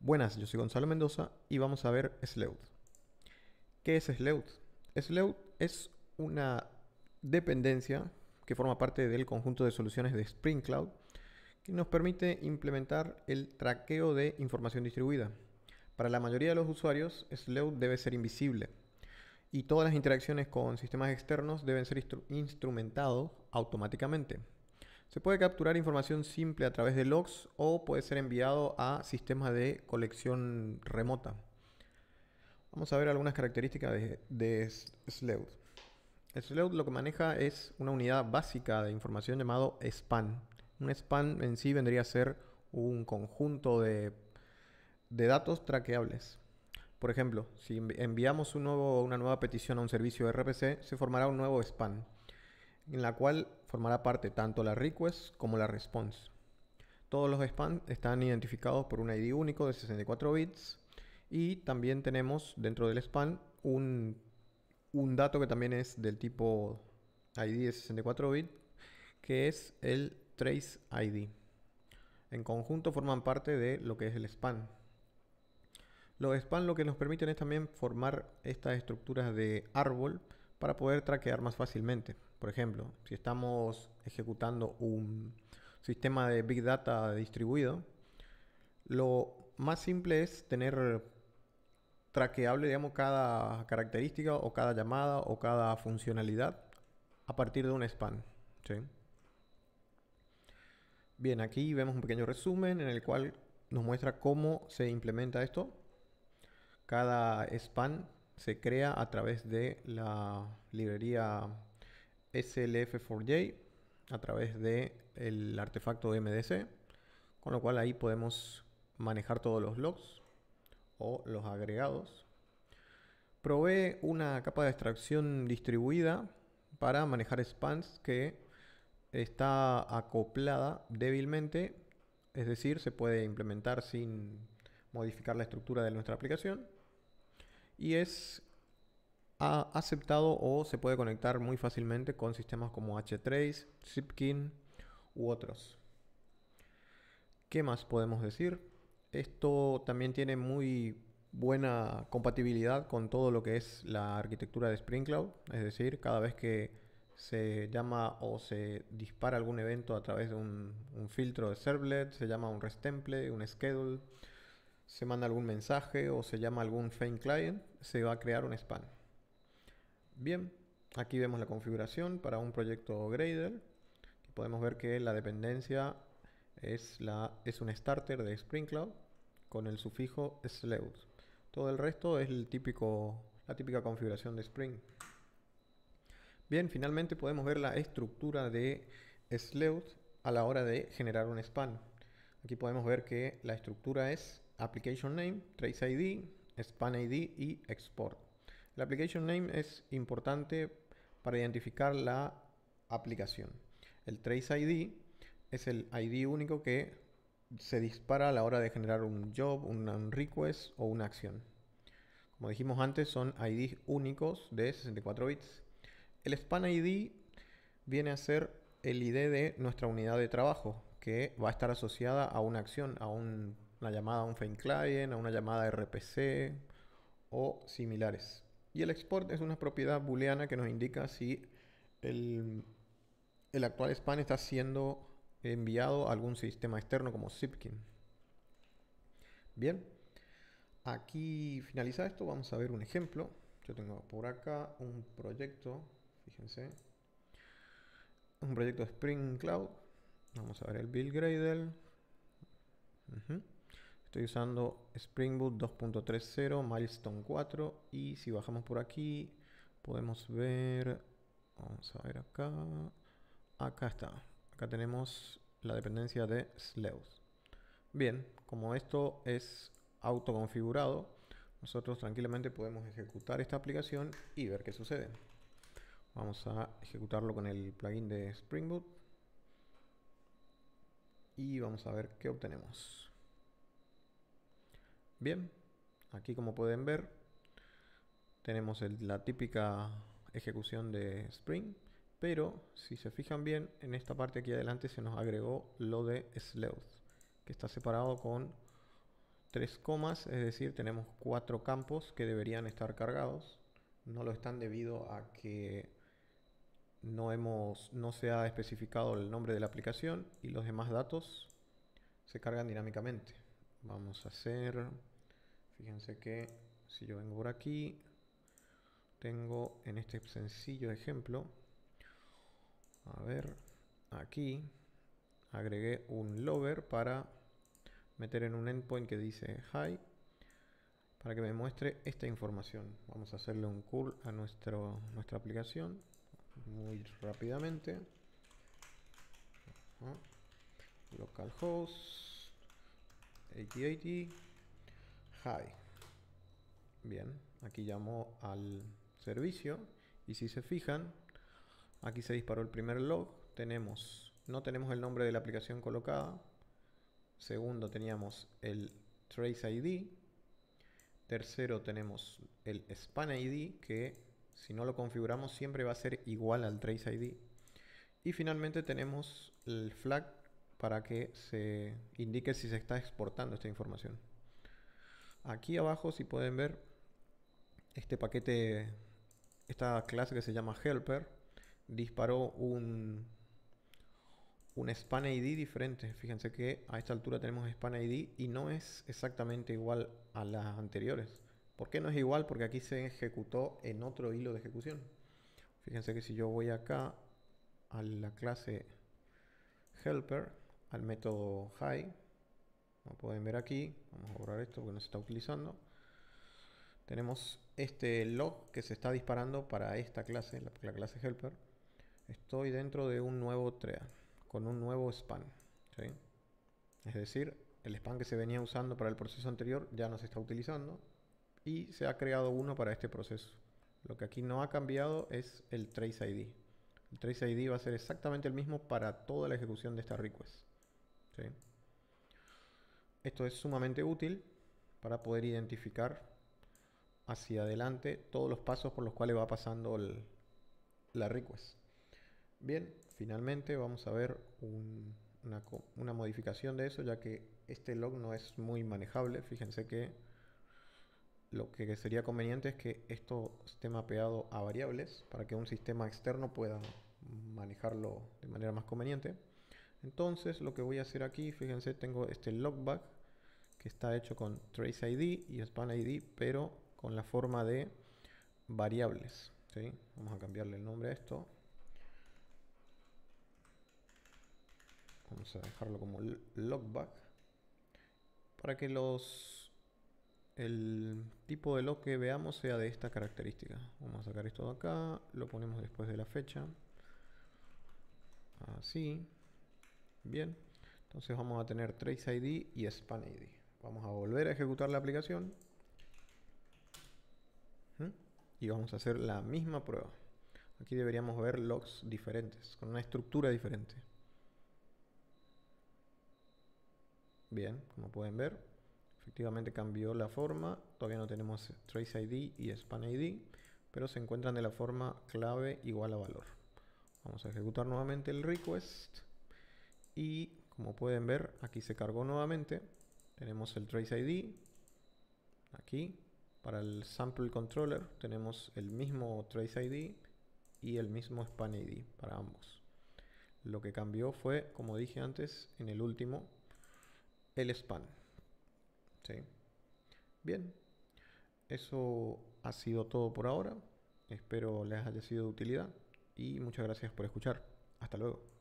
Buenas, yo soy Gonzalo Mendoza y vamos a ver Sleut. ¿Qué es Sleut? Sleut es una dependencia que forma parte del conjunto de soluciones de Spring Cloud que nos permite implementar el traqueo de información distribuida. Para la mayoría de los usuarios, Sleut debe ser invisible y todas las interacciones con sistemas externos deben ser instrumentados automáticamente. Se puede capturar información simple a través de logs o puede ser enviado a sistemas de colección remota. Vamos a ver algunas características de, de Sleut. Sleut lo que maneja es una unidad básica de información llamado span. Un span en sí vendría a ser un conjunto de, de datos traqueables. Por ejemplo, si enviamos un nuevo, una nueva petición a un servicio RPC, se formará un nuevo span en la cual formará parte tanto la request como la response. Todos los spans están identificados por un ID único de 64 bits y también tenemos dentro del span un, dato que también es del tipo ID de 64 bits que es el trace ID. En conjunto forman parte de lo que es el span. Los span lo que nos permiten es también formar estas estructuras de árbol para poder traquear más fácilmente. Por ejemplo, si estamos ejecutando un sistema de Big Data distribuido, lo más simple es tener traqueable, digamos, cada característica o cada llamada o cada funcionalidad a partir de un span. Bien, aquí vemos un pequeño resumen en el cual nos muestra cómo se implementa esto. Cada span se crea a través de la librería SLF4J, a través del artefacto MDC, con lo cual ahí podemos manejar todos los logs o los agregados. Provee una capa de extracción distribuida para manejar spans que está acoplada débilmente, es decir, se puede implementar sin modificar la estructura de nuestra aplicación y es aceptado o se puede conectar muy fácilmente con sistemas como htrace, zipkin u otros. ¿Qué más podemos decir? Esto también tiene muy buena compatibilidad con todo lo que es la arquitectura de Spring Cloud, es decir, cada vez que se llama o se dispara algún evento a través de un, filtro de servlet, se llama un REST template, un schedule, se manda algún mensaje o se llama algún faint client, se va a crear un span. Bien, aquí vemos la configuración para un proyecto Gradle. Podemos ver que la dependencia es, un starter de Spring Cloud con el sufijo sleut. Todo el resto es la típica configuración de Spring. Bien, finalmente podemos ver la estructura de Sleut a la hora de generar un span. Aquí podemos ver que la estructura es application name, trace ID, span ID y export. El application name es importante para identificar la aplicación. El trace ID es el ID único que se dispara a la hora de generar un job, un request o una acción. Como dijimos antes, son IDs únicos de 64 bits. El span ID viene a ser el ID de nuestra unidad de trabajo, que va a estar asociada a una acción, a un una llamada a un faint client, a una llamada RPC o similares. Y el export es una propiedad booleana que nos indica si el, el actual span está siendo enviado a algún sistema externo como Zipkin. Bien, aquí finaliza esto, vamos a ver un ejemplo. Yo tengo por acá un proyecto, fíjense, un proyecto Spring Cloud. Vamos a ver el build Gradle. Estoy usando Spring Boot 2.30 Milestone 4 y si bajamos por aquí podemos ver, vamos a ver acá, acá está, acá tenemos la dependencia de Sleut. Bien, como esto es autoconfigurado, nosotros tranquilamente podemos ejecutar esta aplicación y ver qué sucede. Vamos a ejecutarlo con el plugin de Spring Boot y vamos a ver qué obtenemos. Bien, aquí como pueden ver, tenemos la típica ejecución de Spring, pero si se fijan bien, en esta parte aquí adelante se nos agregó lo de Sleuth, que está separado con tres comas, es decir, tenemos cuatro campos que deberían estar cargados. No lo están debido a que no, hemos, no se ha especificado el nombre de la aplicación y los demás datos se cargan dinámicamente. Vamos a hacer, fíjense que si yo vengo por aquí, tengo en este sencillo ejemplo, a ver, aquí agregué un lover para meter en un endpoint que dice hi para que me muestre esta información. Vamos a hacerle un curl a nuestro, nuestra aplicación muy rápidamente. Localhost 8080 Bien, aquí llamo al servicio y si se fijan, aquí se disparó el primer log. Tenemos, no tenemos el nombre de la aplicación colocada, Segundo teníamos el Trace ID. Tercero tenemos el Span ID, que si no lo configuramos siempre va a ser igual al Trace ID. Y finalmente tenemos el flag para que se indique si se está exportando esta información. Aquí abajo, si pueden ver, este paquete, esta clase que se llama helper, disparó un un span ID diferente. Fíjense que a esta altura tenemos span ID y no es exactamente igual a las anteriores. ¿Por qué no es igual? Porque aquí se ejecutó en otro hilo de ejecución. Fíjense que si yo voy acá a la clase helper, al método high, como pueden ver aquí, vamos a borrar esto porque no se está utilizando. Tenemos este log que se está disparando para esta clase, la, la clase helper. Estoy dentro de un nuevo thread con un nuevo span. Es decir, el span que se venía usando para el proceso anterior ya no se está utilizando y se ha creado uno para este proceso. Lo que aquí no ha cambiado es el trace ID. El trace ID va a ser exactamente el mismo para toda la ejecución de esta request. Esto es sumamente útil para poder identificar hacia adelante todos los pasos por los cuales va pasando la request. Bien, finalmente vamos a ver una, modificación de eso, ya que este log no es muy manejable. Fíjense que lo que sería conveniente es que esto esté mapeado a variables para que un sistema externo pueda manejarlo de manera más conveniente. Entonces lo que voy a hacer aquí, fíjense, tengo este logback está hecho con trace ID y span ID, pero con la forma de variables. Vamos a cambiarle el nombre a esto. Vamos a dejarlo como logback. Para que los el tipo de log que veamos sea de esta característica. Vamos a sacar esto de acá, lo ponemos después de la fecha. Así. Bien. Entonces vamos a tener trace ID y span ID. Vamos a volver a ejecutar la aplicación. Y vamos a hacer la misma prueba. Aquí deberíamos ver logs diferentes, con una estructura diferente. Bien, como pueden ver, efectivamente cambió la forma. Todavía no tenemos trace ID y span ID, pero se encuentran de la forma clave igual a valor. Vamos a ejecutar nuevamente el request y como pueden ver, aquí se cargó nuevamente. Tenemos el trace ID aquí. Para el sample controller tenemos el mismo trace ID y el mismo span ID para ambos. Lo que cambió fue, como dije antes, en el último el span. Bien, eso ha sido todo por ahora. Espero les haya sido de utilidad y muchas gracias por escuchar. Hasta luego.